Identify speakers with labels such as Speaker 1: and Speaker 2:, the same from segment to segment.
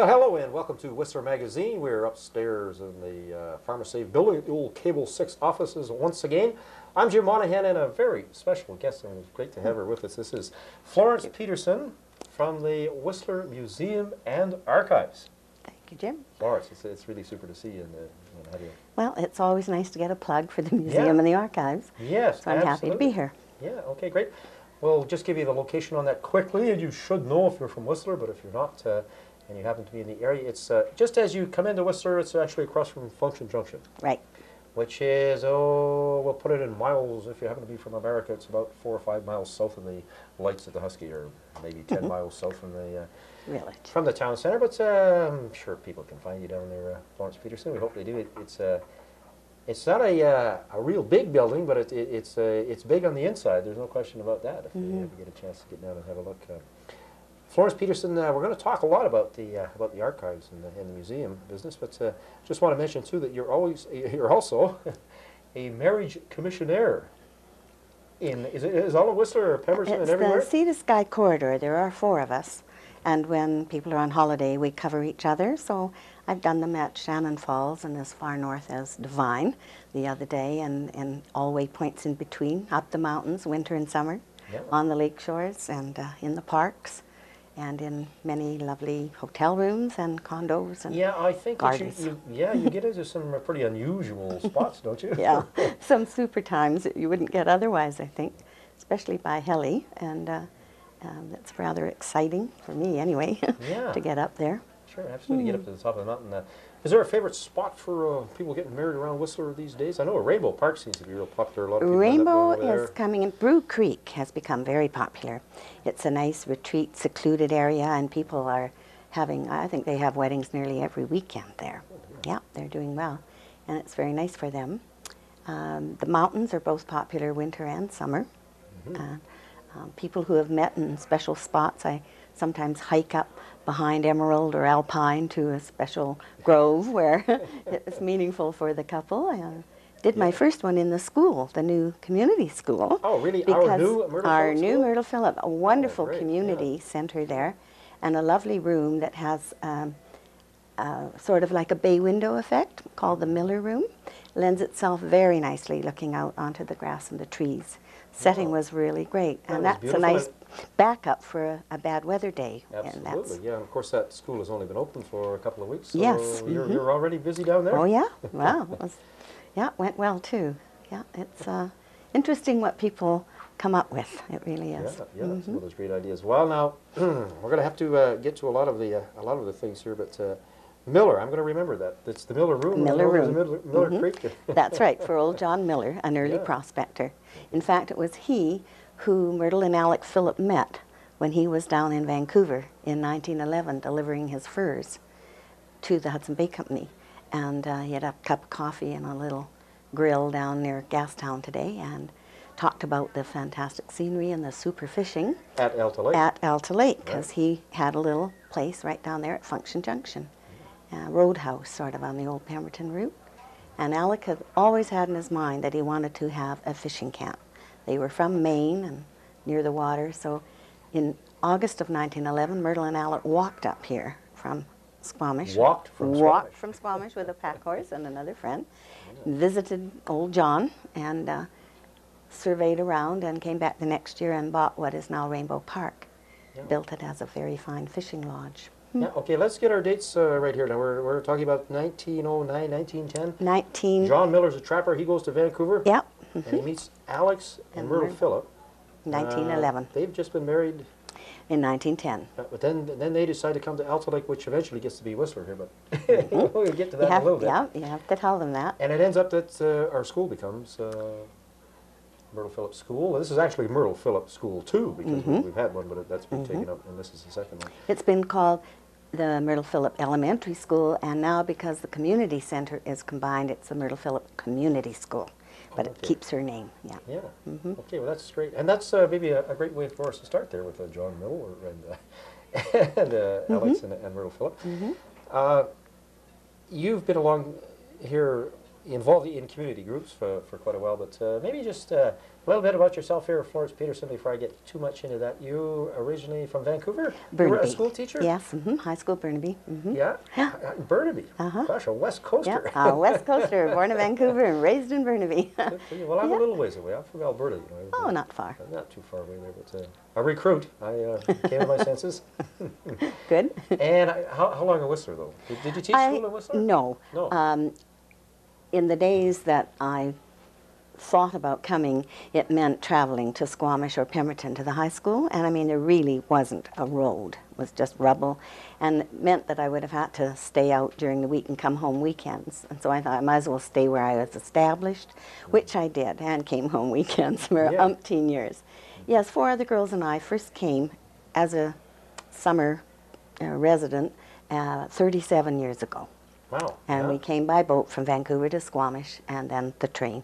Speaker 1: Well, hello and welcome to Whistler Magazine. We're upstairs in the uh, Save building old Cable 6 offices once again. I'm Jim Monahan and a very special guest, and it's great to have her with us. This is Florence Petersen from the Whistler Museum and Archives.
Speaker 2: Thank you, Jim.
Speaker 1: Florence, it's, it's really super to see you and, uh, and have you.
Speaker 2: Well, it's always nice to get a plug for the museum
Speaker 1: Yeah.
Speaker 2: and the archives.
Speaker 1: Yes,
Speaker 2: So I'm happy to be here.
Speaker 1: Yeah, okay, great. We'll just give you the location on that quickly, and you should know if you're from Whistler, but if you're not, uh, and you happen to be in the area, it's uh, just as you come into Whistler, it's actually across from Function Junction,
Speaker 2: Right.
Speaker 1: which is, oh, we'll put it in miles. If you happen to be from America, it's about four or five miles south of the lights of the Husky, or maybe 10 miles south from the, uh,
Speaker 2: Really.
Speaker 1: from the town center, but uh, I'm sure people can find you down there, uh, Florence Petersen. We hope they do. It, it's uh, it's not a uh, a real big building, but it, it, it's uh, it's big on the inside. There's no question about that. If you
Speaker 2: Mhm.
Speaker 1: ever get a chance to get down and have a look. Uh, Florence Petersen, uh, we're going to talk a lot about the uh, about the archives and the, and the museum business, but uh, just want to mention too that you're always you're also a marriage commissionaire. In is it is all of Whistler or Pemberton
Speaker 2: It's
Speaker 1: and everywhere?
Speaker 2: It's the Sea to Sky corridor. There are four of us. And when people are on holiday, we cover each other. So I've done them at Shannon Falls and as far north as Devine the other day, and, and all way points in between, up the mountains, winter and summer, on the lake shores and uh, in the parks, and in many lovely hotel rooms and condos. And
Speaker 1: Yeah, I think that you, you yeah you get into some pretty unusual spots, don't you?
Speaker 2: yeah, some super times that you wouldn't get otherwise, I think, especially by heli. And uh, um, that's rather exciting for me, anyway,
Speaker 1: Yeah.
Speaker 2: to get up there.
Speaker 1: Sure, absolutely. Get up to the top of the mountain. Uh, is there a favorite spot for uh, people getting married around Whistler these days? I know Rainbow Park seems to be real popular. A lot of people
Speaker 2: Rainbow is
Speaker 1: there.
Speaker 2: coming in. Brew Creek has become very popular. It's a nice retreat, secluded area, and people are having, I think they have weddings nearly every weekend there. Yeah, they're doing well, and it's very nice for them. Um, the mountains are both popular winter and summer.
Speaker 1: Mm-hmm.
Speaker 2: Uh, um, people who have met in special spots, I sometimes hike up behind Emerald or Alpine to a special grove where it's meaningful for the couple. I did my first one in the school, the new community school.
Speaker 1: Oh, really? Our
Speaker 2: Because
Speaker 1: new Myrtle
Speaker 2: our
Speaker 1: Phillip
Speaker 2: new
Speaker 1: school?
Speaker 2: Myrtle Phillip, a wonderful
Speaker 1: yeah.
Speaker 2: community center there, and a lovely room that has um, uh, sort of like a bay window effect called the Miller Room. Lends itself very nicely looking out onto the grass and the trees. Setting was really great,
Speaker 1: That
Speaker 2: and that's a nice backup for a, a bad weather day.
Speaker 1: Absolutely, yeah. And of course, that school has only been open for a couple of weeks. So
Speaker 2: Yes,
Speaker 1: You're,
Speaker 2: mhm.
Speaker 1: you're already busy down there.
Speaker 2: Oh yeah, wow, was, yeah, it went well too. Yeah, it's uh, interesting what people come up with. It really
Speaker 1: Yeah,
Speaker 2: is.
Speaker 1: yeah,
Speaker 2: Mhm.
Speaker 1: some of those great ideas. Well, now we're going to have to uh, get to a lot of the uh, a lot of the things here, but uh, Miller, I'm going to remember that. It's the Miller Room.
Speaker 2: Miller Room.
Speaker 1: Miller, Miller
Speaker 2: Mhm.
Speaker 1: Creek.
Speaker 2: That's right, for old John Miller, an early
Speaker 1: Yeah.
Speaker 2: prospector. In fact, it was he who Myrtle and Alec Phillip met when he was down in Vancouver in 1911 delivering his furs to the Hudson Bay Company. And uh, he had a cup of coffee and a little grill down near Gastown today and talked about the fantastic scenery and the super fishing
Speaker 1: At Alta Lake.
Speaker 2: at Alta Lake because
Speaker 1: Right.
Speaker 2: he had a little place right down there at Function Junction, a roadhouse sort of on the old Pemberton route. And Alec had always had in his mind that he wanted to have a fishing camp. They were from Maine and near the water, so in August of 1911, Myrtle and Alec walked up here from Squamish.
Speaker 1: Walked from
Speaker 2: Walked
Speaker 1: Squamish.
Speaker 2: from Squamish with a pack horse and another friend. Visited old John and uh, surveyed around and came back the next year and bought what is now Rainbow Park.
Speaker 1: Yeah.
Speaker 2: Built it as a very fine fishing lodge.
Speaker 1: Yeah, okay, let's get our dates uh, right here. Now, we're, we're talking about 1909, 1910.
Speaker 2: 19.
Speaker 1: John Miller's a trapper. He goes to Vancouver.
Speaker 2: Yep.
Speaker 1: And he meets Alex and, Myrtle. Phillip.
Speaker 2: 1911.
Speaker 1: Uh, they've just been married,
Speaker 2: in 1910.
Speaker 1: uh, but then then they decide to come to Alta Lake, which eventually gets to be Whistler here, but we'll get to that
Speaker 2: have,
Speaker 1: a little bit.
Speaker 2: yeah, you have to tell them that.
Speaker 1: And it ends up that uh, our school becomes uh, Myrtle Phillip School. This is actually Myrtle Phillip School too, because we,
Speaker 2: Mhm.
Speaker 1: we've had one, but that's been taken up, and this is the second one.
Speaker 2: It's been called the Myrtle Phillip Elementary School, and now because the community center is combined, it's the Myrtle Phillip Community School. But it keeps her name, yeah.
Speaker 1: Yeah.
Speaker 2: Mhm.
Speaker 1: Okay, well that's great, and that's uh, maybe a, a great way for us to start there with uh, John Miller and uh, and uh, Alex and, and Myrtle Phillip.
Speaker 2: Mhm.
Speaker 1: Uh, you've been along here involved in community groups for, for quite a while, but uh, maybe just uh, a little bit about yourself here, Florence Petersen, before I get too much into that. You originally from Vancouver? You were a
Speaker 2: Burnaby.
Speaker 1: school teacher?
Speaker 2: Yes, hmm high school Burnaby. hmm
Speaker 1: Yeah?
Speaker 2: Yeah.
Speaker 1: Uh, Burnaby.
Speaker 2: Uh-huh.
Speaker 1: Gosh, a West Coaster.
Speaker 2: Yeah, a West Coaster, born in Vancouver and raised in Burnaby.
Speaker 1: Good for you. Well, I'm
Speaker 2: Yeah.
Speaker 1: a little ways away. I'm from Alberta. You know,
Speaker 2: oh, not far.
Speaker 1: Not too far away there, but uh, a recruit. I uh, came to my senses.
Speaker 2: Good.
Speaker 1: And I, how, how long in Whistler, though? Did, did you teach
Speaker 2: I-
Speaker 1: school in Whistler?
Speaker 2: No.
Speaker 1: No.
Speaker 2: Um, in the days that I thought about coming, it meant traveling to Squamish or Pemberton to the high school. And I mean, there really wasn't a road. It was just rubble. And it meant that I would have had to stay out during the week and come home weekends. And so I thought I might as well stay where I was established, which I did, and came home weekends for
Speaker 1: Yeah.
Speaker 2: umpteen years. Yes, four other girls and I first came as a summer uh, resident uh, 37 years ago.
Speaker 1: Wow.
Speaker 2: And
Speaker 1: yeah.
Speaker 2: we came by boat from Vancouver to Squamish and then the train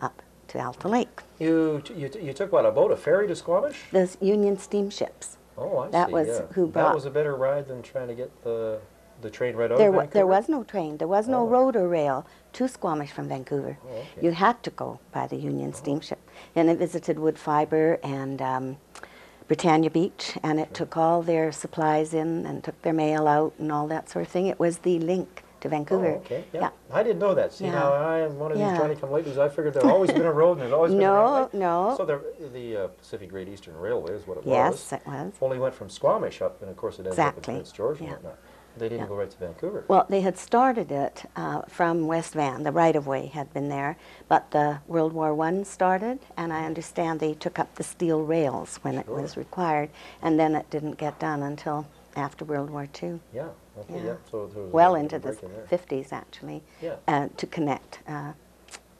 Speaker 2: up to Alta Lake.
Speaker 1: You, you, you took what, a boat, a ferry to Squamish?
Speaker 2: The Union steamships.
Speaker 1: Oh, I
Speaker 2: That
Speaker 1: see.
Speaker 2: was
Speaker 1: yeah.
Speaker 2: who
Speaker 1: That was a better ride than trying to get the, the train right over
Speaker 2: There, wa- there was no train. There was no
Speaker 1: Oh.
Speaker 2: road or rail to Squamish from Vancouver.
Speaker 1: Oh, okay.
Speaker 2: You had to go by the Union steamship. And it visited Woodfibre and um, Britannia Beach, and it took all their supplies in and took their mail out and all that sort of thing. It was the link to
Speaker 1: Oh,
Speaker 2: Vancouver.
Speaker 1: okay. Yeah. I didn't know that. See,
Speaker 2: Yeah.
Speaker 1: now I am one of these
Speaker 2: Yeah.
Speaker 1: Johnny come latelys. I figured there's always been a road and there's always been a
Speaker 2: No,
Speaker 1: railway.
Speaker 2: no.
Speaker 1: So the, the uh, Pacific Great Eastern Railway is what it
Speaker 2: Yes,
Speaker 1: was.
Speaker 2: it was.
Speaker 1: Only went from Squamish up, and of course it ends up
Speaker 2: Exactly.
Speaker 1: in Prince George and whatnot. They didn't
Speaker 2: Yeah.
Speaker 1: go right to Vancouver.
Speaker 2: Well, they had started it uh, from West Van. The right of way had been there, but the World War One started, and I understand they took up the steel rails when it was required, and then it didn't get done until after World War Two.
Speaker 1: yeah. Okay. Yeah.
Speaker 2: Yeah.
Speaker 1: So
Speaker 2: Well into the
Speaker 1: break in there.
Speaker 2: 50s, actually,
Speaker 1: Yeah.
Speaker 2: uh, to connect. Uh,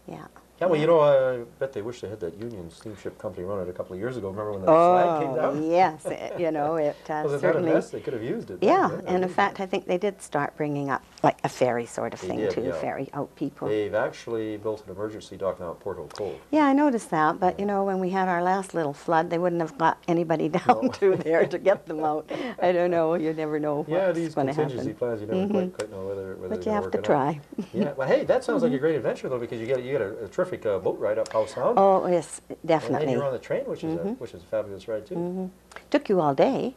Speaker 2: yeah.
Speaker 1: Yeah, well, you know, I bet they wish they had that Union Steamship Company run it a couple of years ago. Remember when the flag came
Speaker 2: Oh,
Speaker 1: down?
Speaker 2: yes. it- you know, it uh,
Speaker 1: Was it that a
Speaker 2: certainly.
Speaker 1: mess? They could have used it. then,
Speaker 2: Yeah,
Speaker 1: I
Speaker 2: and in fact, I think they did start bringing up like a ferry sort of
Speaker 1: They
Speaker 2: thing
Speaker 1: did,
Speaker 2: to
Speaker 1: yeah.
Speaker 2: ferry out people.
Speaker 1: They've actually built an emergency dock now at Porteau Cove.
Speaker 2: Yeah, I noticed that, but you know, when we had our last little flood, they wouldn't have got anybody down to there to get them out. I don't know. You never know what's
Speaker 1: Yeah, these contingency
Speaker 2: happen.
Speaker 1: plans, you never quite, quite know whether, whether
Speaker 2: But you have to try.
Speaker 1: Yeah, but hey, that sounds like a great adventure though, because you get you get a, a terrific uh, boat ride up Howe Sound,
Speaker 2: Oh yes, definitely.
Speaker 1: and then you're on the train, which is a, which is a fabulous ride too.
Speaker 2: Took you all day,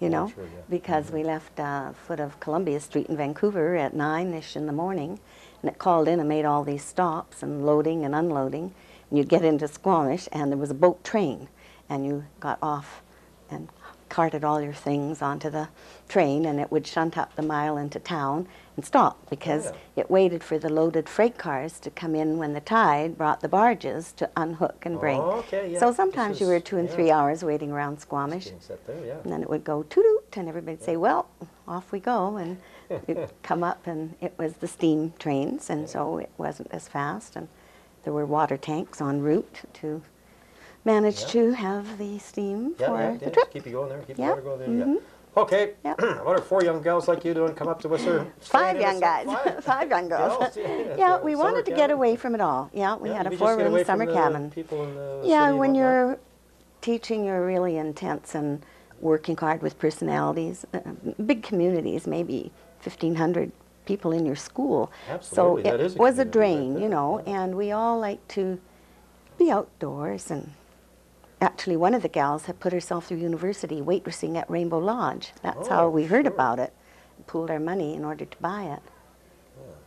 Speaker 2: you
Speaker 1: Oh,
Speaker 2: know,
Speaker 1: sure, yeah.
Speaker 2: because we left uh, foot of Columbia Street in Vancouver at nine-ish in the morning, and it called in and made all these stops and loading and unloading. And you'd get into Squamish, and there was a boat train, and you got off and carted all your things onto the train, and it would shunt up the mile into town and stop because
Speaker 1: yeah.
Speaker 2: it waited for the loaded freight cars to come in when the tide brought the barges to unhook and bring.
Speaker 1: Oh, okay, yeah.
Speaker 2: So sometimes you were two and
Speaker 1: yeah.
Speaker 2: three hours waiting around Squamish.
Speaker 1: There, yeah.
Speaker 2: And then it would go toot toot, and everybody'd say, "Well, off we go," and it'd come up, and it was the steam trains, and so it wasn't as fast, and there were water tanks en route to manage
Speaker 1: Yeah.
Speaker 2: to have the steam
Speaker 1: Yeah,
Speaker 2: for
Speaker 1: yeah,
Speaker 2: the trip.
Speaker 1: keep you going there, keep the water going there,
Speaker 2: mhm.
Speaker 1: yeah. Okay,
Speaker 2: Yeah.
Speaker 1: what are four young gals like you doing, come up to Whistler?
Speaker 2: Five young guys,
Speaker 1: sun-
Speaker 2: five young girls.
Speaker 1: Gals, yeah,
Speaker 2: yeah, we wanted to get away from it all. Yeah, we
Speaker 1: Yeah,
Speaker 2: had a
Speaker 1: maybe just get
Speaker 2: four-room summer cabin.
Speaker 1: People in the
Speaker 2: Yeah, when you're teaching, you're really intense and working hard with personalities. Uh, big communities, maybe 1,500 people in your school.
Speaker 1: Absolutely,
Speaker 2: so
Speaker 1: that
Speaker 2: it
Speaker 1: is a
Speaker 2: was a drain, you know,
Speaker 1: yeah.
Speaker 2: and we all like to be outdoors. And actually, one of the gals had put herself through university waitressing at Rainbow Lodge. That's how
Speaker 1: Oh,
Speaker 2: we heard
Speaker 1: sure.
Speaker 2: about it, pooled our money in order to buy it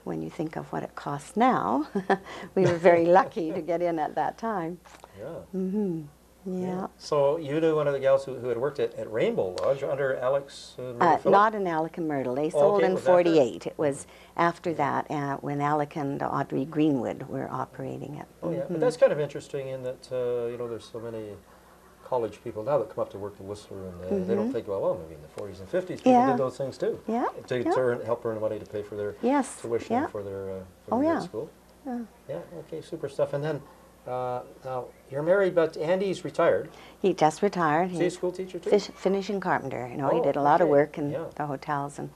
Speaker 2: when you think of what it costs now. we were very lucky to get in at that time.
Speaker 1: Yeah.
Speaker 2: hmm Yeah.
Speaker 1: So you knew one of the gals who, who had worked at, at Rainbow Lodge under Alex uh,
Speaker 2: Uh, not in Alec and Myrtle. They sold
Speaker 1: okay,
Speaker 2: in
Speaker 1: it was after?
Speaker 2: 48. It was after that uh, when Alec and Audrey Greenwood were operating it.
Speaker 1: Oh, yeah,
Speaker 2: Mhm.
Speaker 1: but that's kind of interesting in that, uh, you know, there's so many college people now that come up to work in Whistler and they, they don't think, well, well, maybe in the 40s and 50s people
Speaker 2: Mm-hmm. Yeah.
Speaker 1: did those things too.
Speaker 2: Yeah,
Speaker 1: To,
Speaker 2: yeah.
Speaker 1: to earn, help earn money to pay for their
Speaker 2: Yes,
Speaker 1: tuition
Speaker 2: yeah.
Speaker 1: for their, uh, for
Speaker 2: Oh,
Speaker 1: their
Speaker 2: yeah.
Speaker 1: school.
Speaker 2: Yeah.
Speaker 1: Yeah, okay, super stuff. And then, uh, now, you're married, but Andy's retired.
Speaker 2: He just retired.
Speaker 1: He's, he a school teacher too?
Speaker 2: fish, finishing carpenter. You know, he
Speaker 1: Oh,
Speaker 2: did a lot of work in
Speaker 1: Yeah.
Speaker 2: the hotels and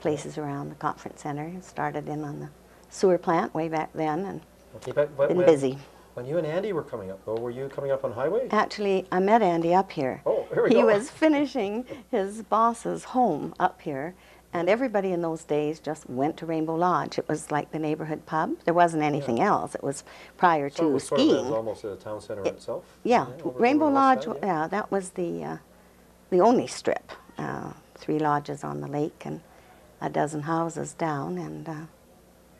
Speaker 2: places around the conference center. He started in on the sewer plant way back then and
Speaker 1: Okay, but, but
Speaker 2: been
Speaker 1: when,
Speaker 2: busy.
Speaker 1: When you and Andy were coming up, though, were you coming up on highway?
Speaker 2: Actually, I met Andy up here.
Speaker 1: Oh, here we
Speaker 2: he
Speaker 1: go.
Speaker 2: was finishing his boss's home up here, And everybody in those days just went to Rainbow Lodge. It was like the neighborhood pub. There wasn't anything else. It was prior
Speaker 1: So it
Speaker 2: to
Speaker 1: was sort of
Speaker 2: skiing.
Speaker 1: as almost a town center itself?
Speaker 2: Yeah,
Speaker 1: over-
Speaker 2: Rainbow
Speaker 1: over
Speaker 2: Lodge,
Speaker 1: side,
Speaker 2: yeah, that was the, uh, the only strip. Uh, three lodges on the lake and a dozen houses down, and uh,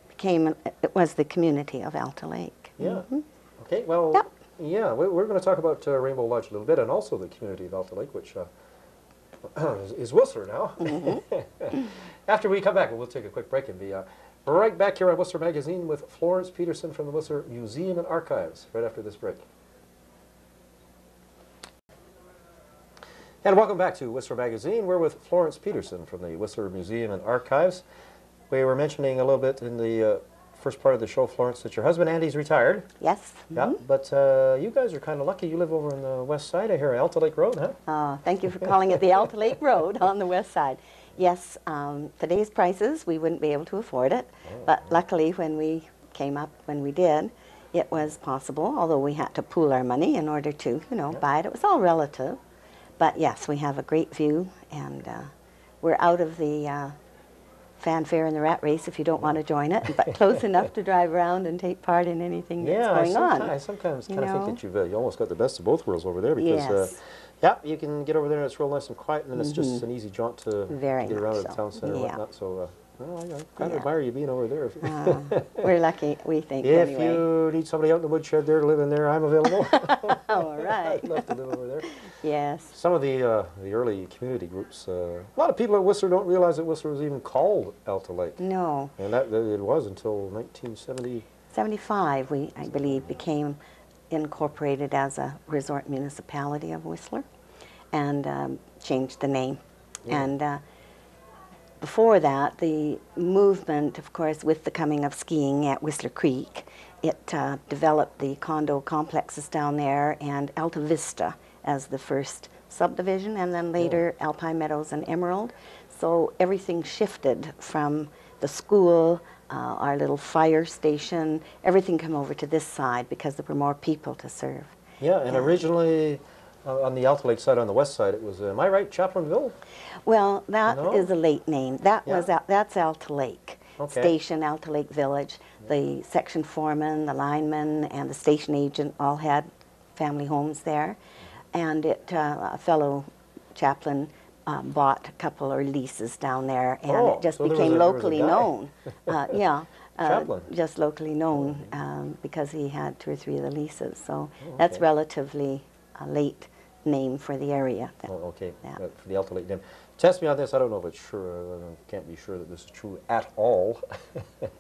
Speaker 2: became, it was the community of Alta Lake.
Speaker 1: Yeah. Okay, well,
Speaker 2: Yep.
Speaker 1: yeah, we- we're going to talk about uh, Rainbow Lodge a little bit and also the community of Alta Lake, which uh, is- is Whistler now.
Speaker 2: Mm-hmm.
Speaker 1: After we come back, we'll take a quick break and be uh, right back here on Whistler Magazine with Florence Petersen from the Whistler Museum and Archives right after this break. And welcome back to Whistler Magazine. We're with Florence Petersen from the Whistler Museum and Archives. We were mentioning a little bit in the uh, first part of the show, Florence, that your husband Andy's retired.
Speaker 2: Yes?
Speaker 1: Yeah, but uh, you guys are kind of lucky. You live over on the west side, I hear, Alta Lake Road, huh?
Speaker 2: Uh, thank you for calling it the Alta Lake Road on the west side. Yes, um, today's prices, we wouldn't be able to afford it, but luckily when we came up, when we did, it was possible, although we had to pool our money in order to, you know, buy it. It was all relative. But yes, we have a great view, and uh, we're out of the uh, fanfare and the rat race if you don't want to join it, but close enough to drive around and take part in anything that's
Speaker 1: yeah, I
Speaker 2: going
Speaker 1: sometimes,
Speaker 2: on.
Speaker 1: I sometimes kind of think that you've uh, you almost got the best of both worlds over there because, uh, yeah, you can get over there and it's real nice and quiet, and then it's just an easy jaunt to
Speaker 2: Mm-hmm. Very
Speaker 1: get around at the town center and
Speaker 2: Yeah.
Speaker 1: whatnot. So, uh, well, I, I kind of
Speaker 2: Yeah.
Speaker 1: admire you being over there.
Speaker 2: Uh, we're lucky, we think,
Speaker 1: if
Speaker 2: anyway.
Speaker 1: you need somebody out in the woodshed there to live in there, I'm available.
Speaker 2: All right.
Speaker 1: I'd love to live over there.
Speaker 2: Yes.
Speaker 1: Some of the uh, the early community groups, uh, a lot of people at Whistler don't realize that Whistler was even called Alta Lake.
Speaker 2: No.
Speaker 1: And that, that it was until 1970.
Speaker 2: 75, we, I believe, became incorporated as a resort municipality of Whistler and um, changed the name.
Speaker 1: Yeah.
Speaker 2: And uh, before that, the movement, of course, with the coming of skiing at Whistler Creek, it uh, developed the condo complexes down there and Alta Vista as the first subdivision, and then later Alpine Meadows and Emerald. So everything shifted from the school, uh, our little fire station, everything came over to this side because there were more people to serve.
Speaker 1: Yeah, and
Speaker 2: Yeah.
Speaker 1: originally uh, on the Alta Lake side, on the west side, it was, uh, am I right, Chaplainville?
Speaker 2: Well, that is
Speaker 1: No?
Speaker 2: a late name. That was Al- that's Alta Lake
Speaker 1: Okay.
Speaker 2: Station, Alta Lake Village. The section foreman, the lineman, and the station agent all had family homes there, and it uh, a fellow chaplain um, bought a couple or leases down there, and
Speaker 1: Oh,
Speaker 2: it just
Speaker 1: so
Speaker 2: became
Speaker 1: a- there was a
Speaker 2: locally known. Uh, yeah. Uh, just locally known um, because he had two or three of the leases. So that's
Speaker 1: Oh, okay.
Speaker 2: relatively a late name for the area. that-
Speaker 1: Oh, okay,
Speaker 2: Yeah.
Speaker 1: uh, for the Alta Lake Dam. Test me on this, I don't know if it's true, I can't be sure that this is true at all.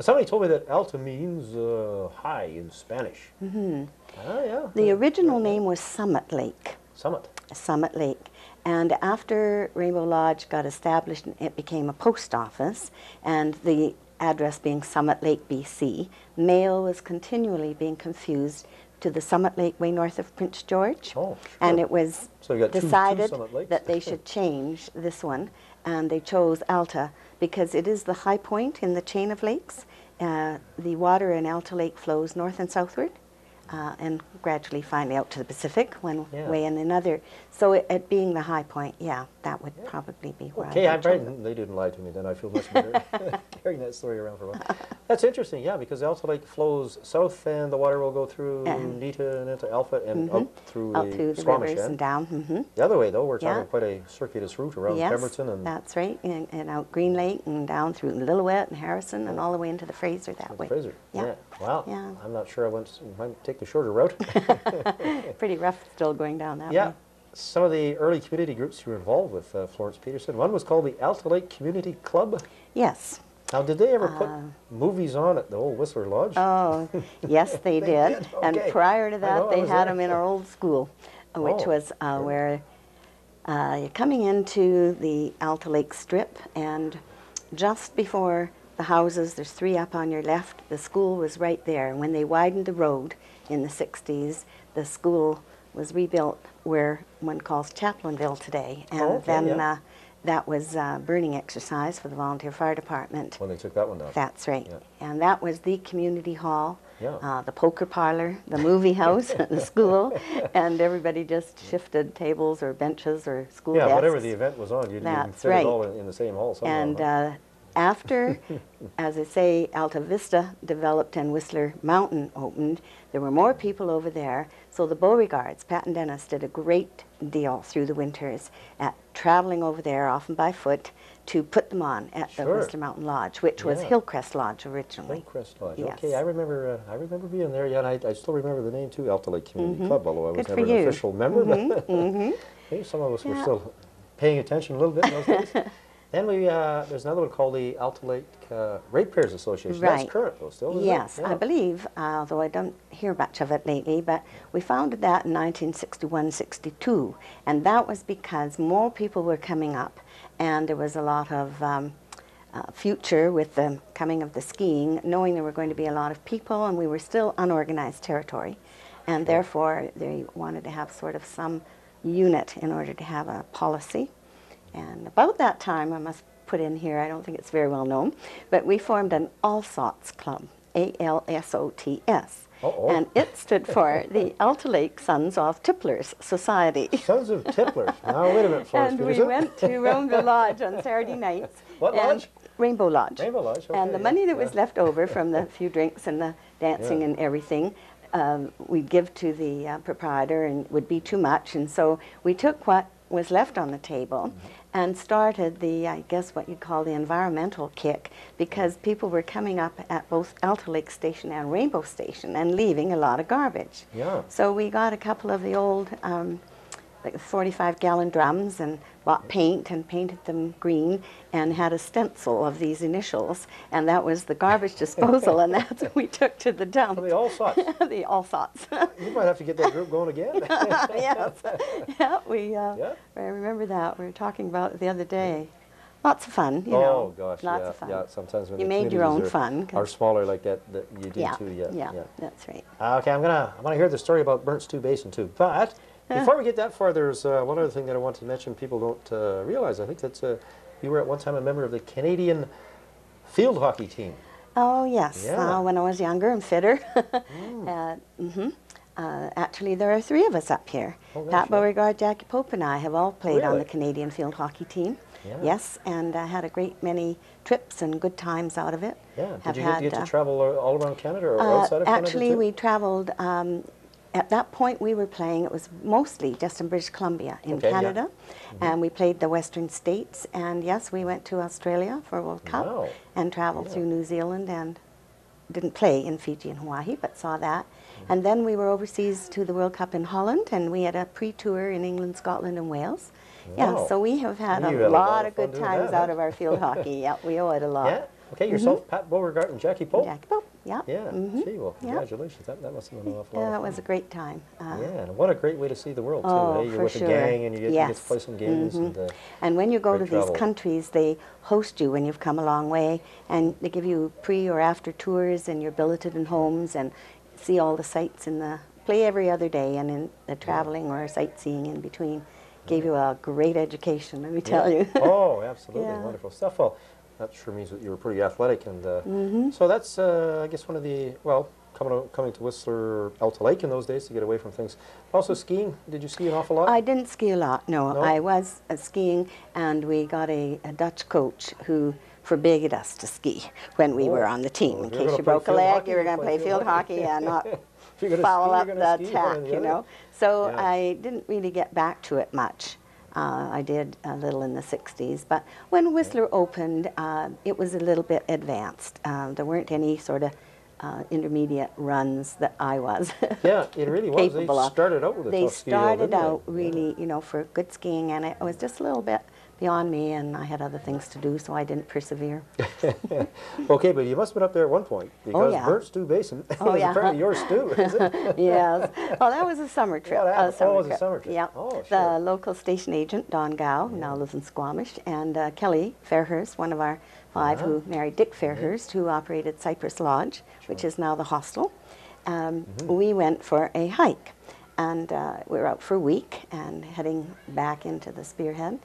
Speaker 1: Somebody told me that Alta means uh, high in Spanish. Mm-hmm. Ah, yeah.
Speaker 2: The original name was Summit Lake.
Speaker 1: Summit.
Speaker 2: Summit Lake. And after Rainbow Lodge got established, it became a post office, and the address being Summit Lake, BC, mail was continually being confused to the Summit Lake way north of Prince George.
Speaker 1: Oh,
Speaker 2: And it was
Speaker 1: So got two- two
Speaker 2: decided that they should change this one, and they chose Alta because it is the high point in the chain of lakes. Uh, the water in Alta Lake flows north and southward, uh, and gradually finally out to the Pacific, one
Speaker 1: Yeah.
Speaker 2: way and another. So it, it being the high point, yeah, that would probably be where
Speaker 1: Okay,
Speaker 2: I
Speaker 1: I'm
Speaker 2: would
Speaker 1: right. They didn't lie to me then. I feel much better carrying that story around for a while. That's interesting, yeah, because the Alta Lake flows south and the water will go through
Speaker 2: And-
Speaker 1: Nita and into Alpha and up through.
Speaker 2: Out
Speaker 1: the
Speaker 2: through
Speaker 1: Squamish
Speaker 2: and down. hmm
Speaker 1: The other way, though, we're talking
Speaker 2: Yeah.
Speaker 1: quite a circuitous route around
Speaker 2: yes,
Speaker 1: Pemberton and
Speaker 2: that's right, and, and out Green Lake and down through Lillooet and Harrison and all the way into the Fraser that way.
Speaker 1: Fraser.
Speaker 2: Yeah.
Speaker 1: Wow.
Speaker 2: Yeah.
Speaker 1: I'm not sure I went. Might take the shorter route.
Speaker 2: Pretty rough still going down that way.
Speaker 1: yeah.
Speaker 2: way.
Speaker 1: Some of the early community groups you were involved with, uh, Florence Petersen. One was called the Alta Lake Community Club.
Speaker 2: Yes.
Speaker 1: Now, did they ever put
Speaker 2: Uh,
Speaker 1: movies on at the old Whistler Lodge?
Speaker 2: Oh, yes, they
Speaker 1: They
Speaker 2: did.
Speaker 1: did?
Speaker 2: And prior to that, they had
Speaker 1: there.
Speaker 2: them in our old school, uh, which
Speaker 1: Oh,
Speaker 2: was uh,
Speaker 1: good.
Speaker 2: where uh, you're coming into the Alta Lake Strip, and just before the houses, there's three up on your left, the school was right there. And when they widened the road in the 60s, the school was rebuilt where one calls Chaplainville today. And
Speaker 1: Oh, okay,
Speaker 2: then
Speaker 1: yeah.
Speaker 2: uh, that was uh, burning exercise for the volunteer fire department.
Speaker 1: when they took that one down.
Speaker 2: That's right.
Speaker 1: Yeah.
Speaker 2: And that was the community hall.
Speaker 1: Yeah.
Speaker 2: uh, the poker parlor, the movie house, the school, and everybody just shifted tables or benches or school
Speaker 1: Yeah,
Speaker 2: desks.
Speaker 1: whatever the event was on, you'd, you'd
Speaker 2: That's
Speaker 1: fit it all
Speaker 2: right.
Speaker 1: in, in the same hall somehow.
Speaker 2: And
Speaker 1: huh?
Speaker 2: uh, after, as I say, Alta Vista developed and Whistler Mountain opened, there were more people over there. So the Beauregards, Pat and Dennis, did a great deal through the winters at traveling over there, often by foot, to put them on at the Whistler Mountain Lodge, which was Hillcrest Lodge originally.
Speaker 1: Hillcrest Lodge.
Speaker 2: Yes.
Speaker 1: Okay, I remember. Uh, I remember being there. Yeah, and I, I still remember the name too, Alta Lake Community mm-hmm. Club. Although I was.
Speaker 2: Good
Speaker 1: never an official member, mm-hmm. but mm-hmm. maybe some of us were still paying attention a little bit in those days. then we uh, there's another one called the Alta Lake uh, Ratepayers Association. That's
Speaker 2: Right.
Speaker 1: current though, still. Isn't
Speaker 2: Yes,
Speaker 1: it?
Speaker 2: I believe, uh, although I don't hear much of it lately, but we founded that in 1961-62, and that was because more people were coming up, and there was a lot of um, uh, future with the coming of the skiing, knowing there were going to be a lot of people, and we were still unorganized territory, and therefore they wanted to have sort of some unit in order to have a policy. And about that time, I must put in here, I don't think it's very well known, but we formed an Alsots Club, A-L-S-O-T-S.
Speaker 1: Uh-oh.
Speaker 2: And it stood for the Alta Lake Sons of Tipplers Society.
Speaker 1: Sons of Tipplers. now wait a minute, Florence
Speaker 2: and we went to Rainbow Lodge on Saturday nights.
Speaker 1: What lodge?
Speaker 2: Rainbow Lodge.
Speaker 1: Rainbow Lodge,
Speaker 2: and the money that was left over from the few drinks and the dancing
Speaker 1: Yeah.
Speaker 2: and everything, um, we'd give to the uh, proprietor and would be too much. And so we took what was left on the table
Speaker 1: Mm-hmm.
Speaker 2: And started the, I guess what you'd call the environmental kick because people were coming up at both Alta Lake Station and Rainbow Station and leaving a lot of garbage.
Speaker 1: Yeah.
Speaker 2: So we got a couple of the old, um, like 45 gallon drums and bought paint and painted them green and had a stencil of these initials. And that was the garbage disposal, and that's what we took to the dump.
Speaker 1: So they all sorts.
Speaker 2: the all sorts.
Speaker 1: you might have to get that group going again.
Speaker 2: yes. Yeah, we, uh,
Speaker 1: Yeah.
Speaker 2: I remember that. We were talking about it the other day. Lots of fun, you
Speaker 1: oh
Speaker 2: know.
Speaker 1: gosh,
Speaker 2: Lots
Speaker 1: yeah,
Speaker 2: of fun.
Speaker 1: yeah. Sometimes when
Speaker 2: You
Speaker 1: the
Speaker 2: made your own
Speaker 1: are,
Speaker 2: fun,
Speaker 1: are smaller like that, that you do
Speaker 2: yeah,
Speaker 1: too. Yeah,
Speaker 2: yeah,
Speaker 1: yeah.
Speaker 2: that's right.
Speaker 1: Uh, Okay, I'm gonna I'm gonna hear the story about Burnt Stew Basin too. But before we get that far, there's uh, one other thing that I want to mention. People don't uh, realize. I think that's uh, you were at one time a member of the Canadian field hockey team.
Speaker 2: Oh, yes.
Speaker 1: Yeah.
Speaker 2: Uh, when I was younger and fitter. uh, mhm. uh, actually, there are three of us up here.
Speaker 1: Oh,
Speaker 2: Pat. Beauregard, Jackie Pope, and I have all played on the Canadian field hockey team.
Speaker 1: Yeah.
Speaker 2: Yes, and uh, had a great many trips and good times out of it.
Speaker 1: Yeah. Did
Speaker 2: Have
Speaker 1: you get,
Speaker 2: had,
Speaker 1: get
Speaker 2: uh,
Speaker 1: travel all around Canada or
Speaker 2: uh,
Speaker 1: outside of Canada
Speaker 2: actually, we traveled. Um, at that point, we were playing. It was mostly just in British Columbia, in
Speaker 1: Okay, yeah. Mm-hmm.
Speaker 2: Canada, and we played the Western states. And yes, we went to Australia for World Cup
Speaker 1: Wow.
Speaker 2: and traveled
Speaker 1: Yeah.
Speaker 2: through New Zealand and didn't play in Fiji and Hawaii, but saw that. And then we were overseas to the World Cup in Holland, and we had a pre-tour in England, Scotland, and Wales.
Speaker 1: Wow.
Speaker 2: Yeah, so we have had a
Speaker 1: had a lot
Speaker 2: lot
Speaker 1: of
Speaker 2: good times
Speaker 1: that,
Speaker 2: out
Speaker 1: huh?
Speaker 2: of our field hockey. Yeah, we owe it a lot.
Speaker 1: Yeah. Okay, yourself, Pat Beauregard and Jackie Pope.
Speaker 2: Jackie Pope, yeah.
Speaker 1: Yeah.
Speaker 2: mhm.
Speaker 1: Gee, well,
Speaker 2: Yeah.
Speaker 1: congratulations. That, that must have been an awful lot
Speaker 2: Yeah, that was a great time. Uh,
Speaker 1: Yeah, and what a great way to see the world too.
Speaker 2: Oh,
Speaker 1: hey? You're
Speaker 2: for
Speaker 1: with
Speaker 2: sure.
Speaker 1: a gang and you get, you get to play some games.
Speaker 2: Mhm.
Speaker 1: And, uh,
Speaker 2: And when you go to
Speaker 1: Great
Speaker 2: these countries, they host you when you've come a long way, and they give you pre or after tours, and you're billeted in homes, and see all the sights in the play every other day, and in the traveling or sightseeing in between. Gave you a great education, let me tell
Speaker 1: yeah.
Speaker 2: you.
Speaker 1: oh, absolutely,
Speaker 2: Yeah.
Speaker 1: wonderful stuff. Well, that sure means that you were pretty athletic, and uh,
Speaker 2: Mm-hmm.
Speaker 1: so that's uh, I guess one of the well coming o- coming to Whistler, Alta Lake in those days to get away from things. Also skiing. Did you ski an awful lot?
Speaker 2: I didn't ski a lot, no.
Speaker 1: No?
Speaker 2: I was uh, skiing, and we got a, a Dutch coach who forbade us to ski when we
Speaker 1: Oh.
Speaker 2: were on the team.
Speaker 1: Well,
Speaker 2: In
Speaker 1: if you were
Speaker 2: case you broke a leg,
Speaker 1: hockey,
Speaker 2: you were going to
Speaker 1: play field
Speaker 2: hockey and not
Speaker 1: If you're gonna
Speaker 2: follow
Speaker 1: ski,
Speaker 2: up the
Speaker 1: gonna ski one
Speaker 2: attack, you know. So
Speaker 1: Yeah.
Speaker 2: I didn't really get back to it much. Uh, I did a little in the 60s, but when Whistler opened, uh, it was a little bit advanced. Uh, there weren't any sort of uh, intermediate runs that I was.
Speaker 1: Yeah, it really was. They
Speaker 2: capable
Speaker 1: started out with a
Speaker 2: They
Speaker 1: tough ski hill,
Speaker 2: started out really, you know, for good skiing, and it was just a little bit beyond me, and I had other things to do, so I didn't persevere.
Speaker 1: Okay, but you must have been up there at one point because
Speaker 2: yeah.
Speaker 1: Burnt Stew Basin
Speaker 2: Oh,
Speaker 1: is
Speaker 2: yeah.
Speaker 1: apparently your stew, is it?
Speaker 2: yes. Well, that was a summer trip.
Speaker 1: What happened?
Speaker 2: A summer
Speaker 1: Oh, it was a summer trip.
Speaker 2: Yeah.
Speaker 1: Oh,
Speaker 2: The local station agent, Don Gow, who now lives in Squamish, and uh, Kelly Fairhurst, one of our 5
Speaker 1: Uh-huh.
Speaker 2: who married Dick Fairhurst, who operated Cypress Lodge, which is now the hostel. Um,
Speaker 1: Mm-hmm.
Speaker 2: We went for a hike, and uh, we were out for a week and heading back into the Spearhead.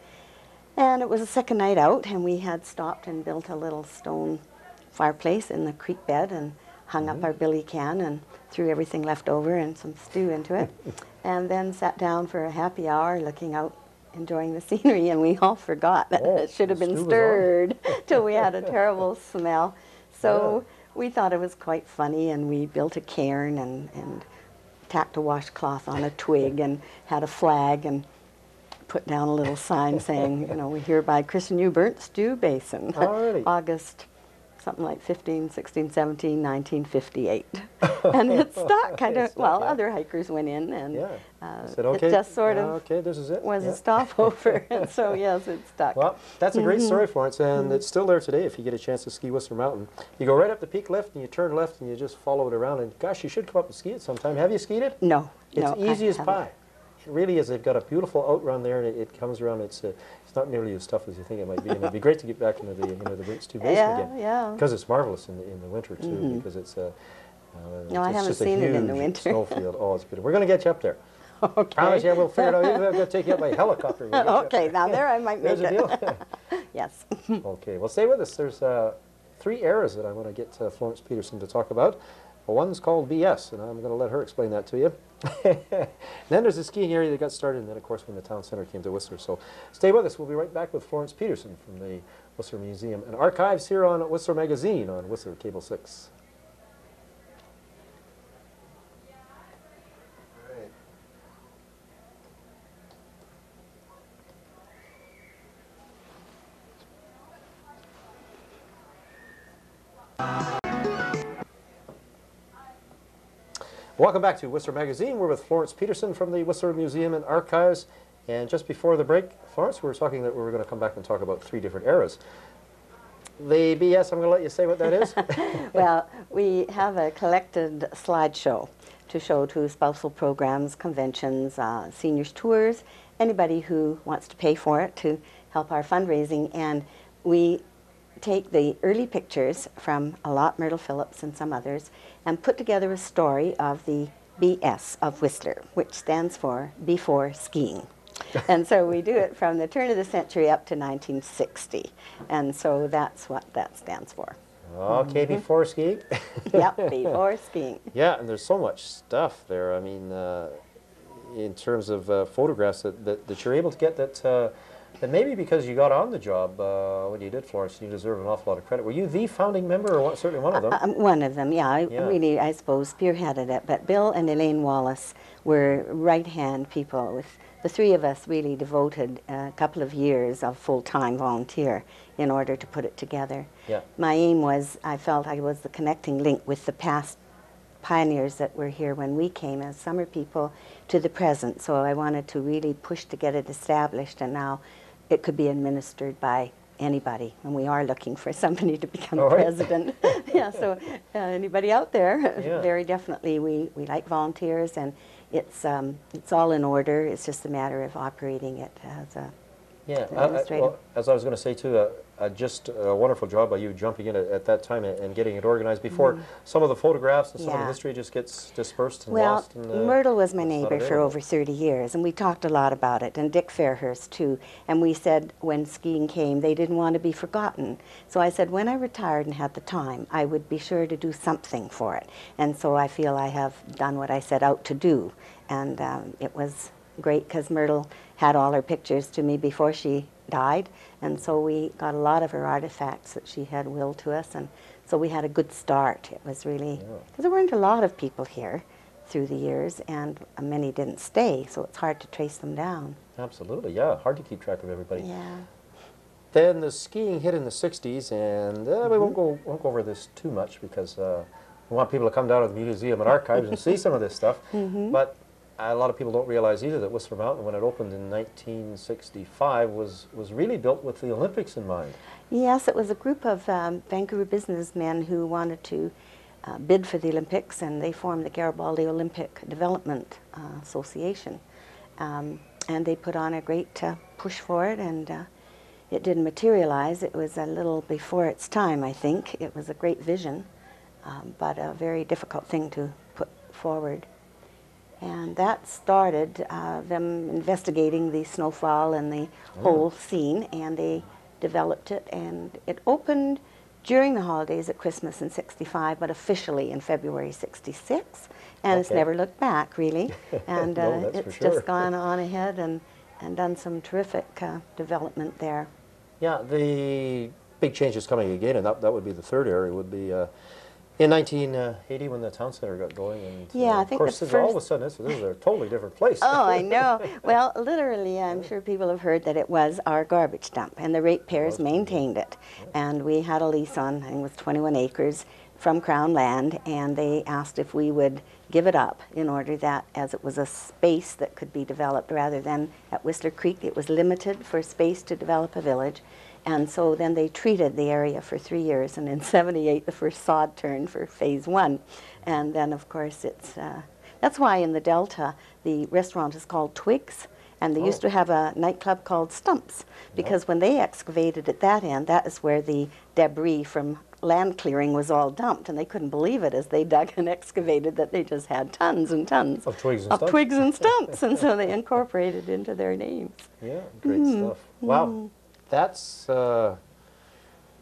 Speaker 2: And it was the second night out, and we had stopped and built a little stone fireplace in the creek bed and hung up mm-hmm. our billy can and threw everything left over and some stew into it, and then sat down for a happy hour looking out, enjoying the scenery, and we all forgot that
Speaker 1: Oh,
Speaker 2: it should have been
Speaker 1: stew was on.
Speaker 2: stirred till we had a terrible smell. So we thought it was quite funny, and we built a cairn and, and tacked a washcloth on a twig and had a flag and put down a little sign saying, you know, we hereby christen you Burnt Stew Basin.
Speaker 1: Alrighty.
Speaker 2: August, something like 15, 16, 17, 1958. and it stuck kind
Speaker 1: It
Speaker 2: of, well,
Speaker 1: yeah.
Speaker 2: other hikers went in and
Speaker 1: Yeah.
Speaker 2: uh,
Speaker 1: I said, okay.
Speaker 2: it just sort
Speaker 1: uh,
Speaker 2: of
Speaker 1: Okay, this is it.
Speaker 2: was
Speaker 1: yeah.
Speaker 2: a stopover. and so, yes, it stuck.
Speaker 1: Well, that's a
Speaker 2: Mm-hmm.
Speaker 1: great story, Florence, and it's still there today if you get a chance to ski Whistler Mountain. You go right up the peak left and you turn left and you just follow it around. And gosh, you should come up and ski it sometime. Have you skied it?
Speaker 2: no,
Speaker 1: It's
Speaker 2: no. I
Speaker 1: easy as pie. Really is. They've got a beautiful outrun there, and it, it comes around. It's uh, it's not nearly as tough as you think it might be. And it'd be great to get back into the you know the Burnt Stew Basin
Speaker 2: Yeah,
Speaker 1: again.
Speaker 2: yeah.
Speaker 1: Because it's marvelous in the, in the winter too. Because it's uh, uh,
Speaker 2: No, I haven't
Speaker 1: just a
Speaker 2: seen it in the winter.
Speaker 1: Snowfield. Oh, it's beautiful. We're going to get you up there.
Speaker 2: Okay.
Speaker 1: Promise you, we'll figure it out. We're going to take you up by helicopter. We'll get you up
Speaker 2: okay, now there I might make
Speaker 1: a
Speaker 2: it.
Speaker 1: deal.
Speaker 2: yes.
Speaker 1: Okay, well, stay with us. There's uh, three eras that I want to get uh, Florence Petersen to talk about. Well, one's called BS, and I'm going to let her explain that to you. then there's a skiing area that got started, and then, of course, when the town center came to Whistler. So stay with us. We'll be right back with Florence Petersen from the Whistler Museum and Archives here on Whistler Magazine on Whistler Cable 6. Welcome back to Whistler Magazine. We're with Florence Petersen from the Whistler Museum and Archives. And just before the break, Florence, we were talking that we were going to come back and talk about three different eras. The BS, I'm going to let you say what that is.
Speaker 2: well, we have a collected slideshow to show to spousal programs, conventions, uh, seniors tours, anybody who wants to pay for it to help our fundraising. And we take the early pictures from a lot Myrtle Phillips and some others and put together a story of the BS of Whistler, which stands for Before Skiing. and so we do it from the turn of the century up to 1960. And so that's what that stands for.
Speaker 1: okay, before skiing.
Speaker 2: yep, before skiing.
Speaker 1: yeah, and there's so much stuff there. I mean, uh, in terms of uh, photographs that, that, that you're able to get that, uh, that maybe because you got on the job uh, when you did, Florence, you deserve an awful lot of credit. Were you the founding member, or one, certainly one of them?
Speaker 2: Um, one of them, yeah, I
Speaker 1: Yeah.
Speaker 2: really, I suppose, spearheaded it. But Bill and Elaine Wallace were right hand people. With the three of us, really devoted a couple of years of full time volunteer in order to put it together.
Speaker 1: Yeah.
Speaker 2: My aim was, I felt I was the connecting link with the past pioneers that were here when we came as summer people to the present. So I wanted to really push to get it established, and now it could be administered by anybody. And we are looking for somebody to become
Speaker 1: All right.
Speaker 2: president. yeah, so uh, anybody out there,
Speaker 1: Yeah.
Speaker 2: very definitely, we, we like volunteers, and it's, um, it's all in order. It's just a matter of operating it as a
Speaker 1: Yeah, I- I- well, as I was going to say too, uh, uh, just a wonderful job by you jumping in at, at that time and, and getting it organized before some of the photographs and some of the. History just gets dispersed and
Speaker 2: Well,
Speaker 1: lost. And, uh,
Speaker 2: Myrtle was my neighbor for over 30 years, and we talked a lot about it, and Dick Fairhurst too. And we said when skiing came, they didn't want to be forgotten. So I said when I retired and had the time, I would be sure to do something for it. And so I feel I have done what I set out to do. And um, it was great because Myrtle had all her pictures to me before she died, and so we got a lot of her artifacts that she had willed to us, and so we had a good start. It was really
Speaker 1: Yeah.
Speaker 2: because there weren't a lot of people here through the years, and many didn't stay, so it's hard to trace them down.
Speaker 1: Absolutely, yeah. Hard to keep track of everybody.
Speaker 2: Yeah.
Speaker 1: Then the skiing hit in the 60s, and uh, we
Speaker 2: Mm-hmm.
Speaker 1: won't go, won't go over this too much because uh, we want people to come down to the museum and archives and see some of this stuff.
Speaker 2: Mm-hmm.
Speaker 1: But a lot of people don't realize either that Whistler Mountain, when it opened in 1965, was, was really built with the Olympics in mind.
Speaker 2: Yes, it was a group of um, Vancouver businessmen who wanted to uh, bid for the Olympics, and they formed the Garibaldi Olympic Development uh, Association. Um, and they put on a great uh, push for it, and uh, it didn't materialize. It was a little before its time, I think. It was a great vision, um, but a very difficult thing to put forward. And that started uh, them investigating the snowfall and the whole scene, and they developed it. And it opened during the holidays at Christmas in 65, but officially in February 66. And it's never looked back, really. And
Speaker 1: No,
Speaker 2: uh,
Speaker 1: for
Speaker 2: it's
Speaker 1: sure.
Speaker 2: just gone on ahead and, and done some terrific uh, development there.
Speaker 1: Yeah, the big change is coming again, and that, that would be the third area, would be uh, in 1980 when the town center got going. And
Speaker 2: Yeah,
Speaker 1: uh,
Speaker 2: I think
Speaker 1: Of course,
Speaker 2: the
Speaker 1: this, all of a sudden, this, this is a totally different place.
Speaker 2: Oh, I know. Well, literally, I'm sure people have heard that it was our garbage dump, and the ratepayers maintained it. And we had a lease on, I think it was 21 acres from Crown Land, and they asked if we would give it up in order that, as it was a space that could be developed rather than at Whistler Creek, it was limited for space to develop a village. And so then they treated the area for three years, and in 78, the first sod turned for phase one. And then, of course, it's, uh, that's why in the Delta, the restaurant is called Twigs, and they used
Speaker 1: Oh.
Speaker 2: to have a nightclub called Stumps, because when they excavated at that end, that is where the debris from land clearing was all dumped, and they couldn't believe it as they dug and excavated that they just had tons and tons
Speaker 1: Of twigs and
Speaker 2: of
Speaker 1: stumps.
Speaker 2: twigs and stumps, and so they incorporated into their names.
Speaker 1: Yeah, great
Speaker 2: Mm-hmm.
Speaker 1: stuff. Wow, that's, uh,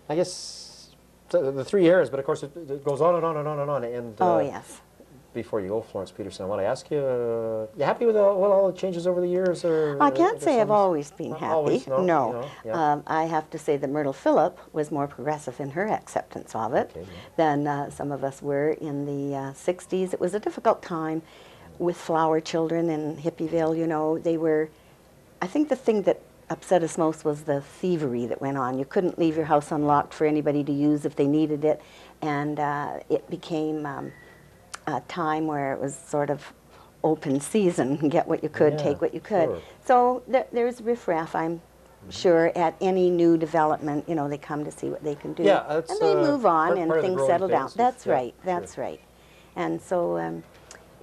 Speaker 1: I guess, the, the three areas, but of course it, it goes on and on and on and on. And
Speaker 2: Oh
Speaker 1: uh,
Speaker 2: yes.
Speaker 1: before you go, Florence Petersen, I want to ask you, uh, you happy with all, with all the changes over the years? Or
Speaker 2: I can't say I've always been happy.
Speaker 1: always, no, you know, yeah.
Speaker 2: Um, I have to say that Myrtle Phillip was more progressive in her acceptance of it
Speaker 1: Okay, yeah.
Speaker 2: than uh, some of us were in the uh, 60s. It was a difficult time with flower children in Hippieville. You know, they were. I think the thing that upset us most was the thievery that went on. You couldn't leave your house unlocked for anybody to use if they needed it, and uh, it became um, a time where it was sort of open season, get what you could,
Speaker 1: Yeah,
Speaker 2: take what you could.
Speaker 1: sure.
Speaker 2: So there, there's riffraff, I'm sure, at any new development, you know, they come to see what they can do.
Speaker 1: Yeah, that's,
Speaker 2: And they
Speaker 1: uh,
Speaker 2: move on
Speaker 1: part-
Speaker 2: and
Speaker 1: part
Speaker 2: things settle down. That's
Speaker 1: yeah,
Speaker 2: right, that's right. And so um,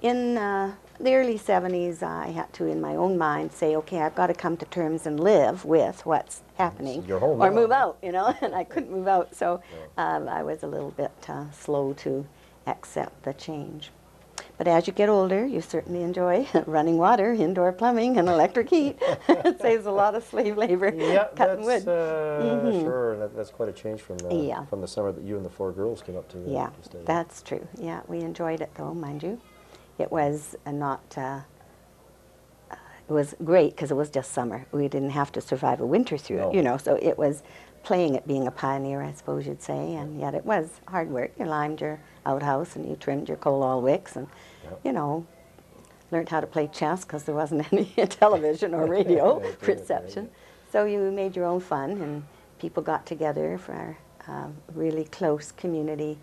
Speaker 2: in uh, the early 70s, I had to, in my own mind, say, okay, I've got to come to terms and live with what's happening.
Speaker 1: your home
Speaker 2: or move out, you know, and I couldn't move out. So um, I was a little bit uh, slow to accept the change. But as you get older, you certainly enjoy running water, indoor plumbing, and electric heat. it saves a lot of slave labor
Speaker 1: Yeah,
Speaker 2: cutting
Speaker 1: that's
Speaker 2: wood.
Speaker 1: uh,
Speaker 2: Mhm.
Speaker 1: sure. and That, that's quite a change from the
Speaker 2: Yeah.
Speaker 1: from the summer that you and the four girls came up to. uh,
Speaker 2: Yeah,
Speaker 1: to
Speaker 2: that's true. Yeah, we enjoyed it though, mind you. It was not. Uh, uh, it was great because it was just summer. We didn't have to survive a winter through
Speaker 1: No.
Speaker 2: it, you know. So it was playing at being a pioneer, I suppose you'd say. And yet it was hard work. You limed your outhouse and you trimmed your coal all wicks, and
Speaker 1: Yep.
Speaker 2: you know, learned how to play chess because there wasn't any television or radio reception. So you made your own fun, and people got together for um, really close community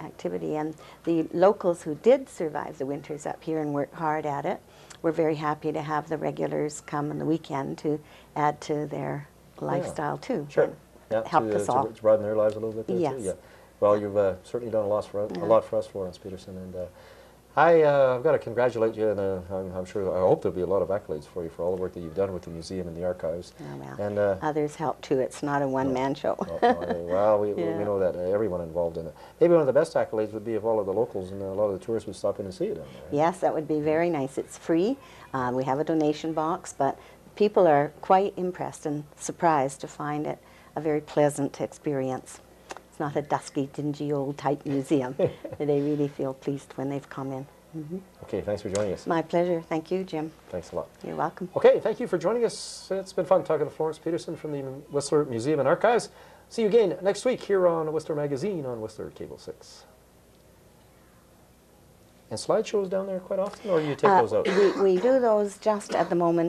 Speaker 2: activity. And the locals who did survive the winters up here and work hard at it were very happy to have the regulars come on the weekend to add to their lifestyle too.
Speaker 1: Sure. Yeah,
Speaker 2: helped
Speaker 1: to,
Speaker 2: us
Speaker 1: to,
Speaker 2: all.
Speaker 1: to broaden their lives a little bit. There
Speaker 2: Yes.
Speaker 1: Too. Yeah. Well, you've uh, certainly done a lot for
Speaker 2: Yeah.
Speaker 1: a lot for us, Florence Petersen, and uh, I, uh, I've got to congratulate you, and uh, I'm, I'm sure I hope there'll be a lot of accolades for you for all the work that you've done with the museum and the archives.
Speaker 2: Oh, well.
Speaker 1: And uh,
Speaker 2: Others help too. It's not a one-man show.
Speaker 1: well, well, well, we, we-
Speaker 2: Yeah.
Speaker 1: we know that uh, everyone involved in it. Maybe one of the best accolades would be if all of the locals and a lot of the tourists would stop in and see it there.
Speaker 2: Yes, that would be very nice. It's free. Uh, we have a donation box, but people are quite impressed and surprised to find it a very pleasant experience. It's not a dusky, dingy old type museum. they really feel pleased when they've come in. hmm
Speaker 1: Okay, thanks for joining us.
Speaker 2: My pleasure. Thank you, Jim.
Speaker 1: Thanks a lot.
Speaker 2: You're welcome.
Speaker 1: Okay, thank you for joining us. It's been fun talking to Florence Petersen from the Whistler Museum and Archives. See you again next week here on Whistler Magazine on Whistler Cable 6. And slideshows down there quite often, or do you take
Speaker 2: Uh,
Speaker 1: those out?
Speaker 2: we, we do those just at the moment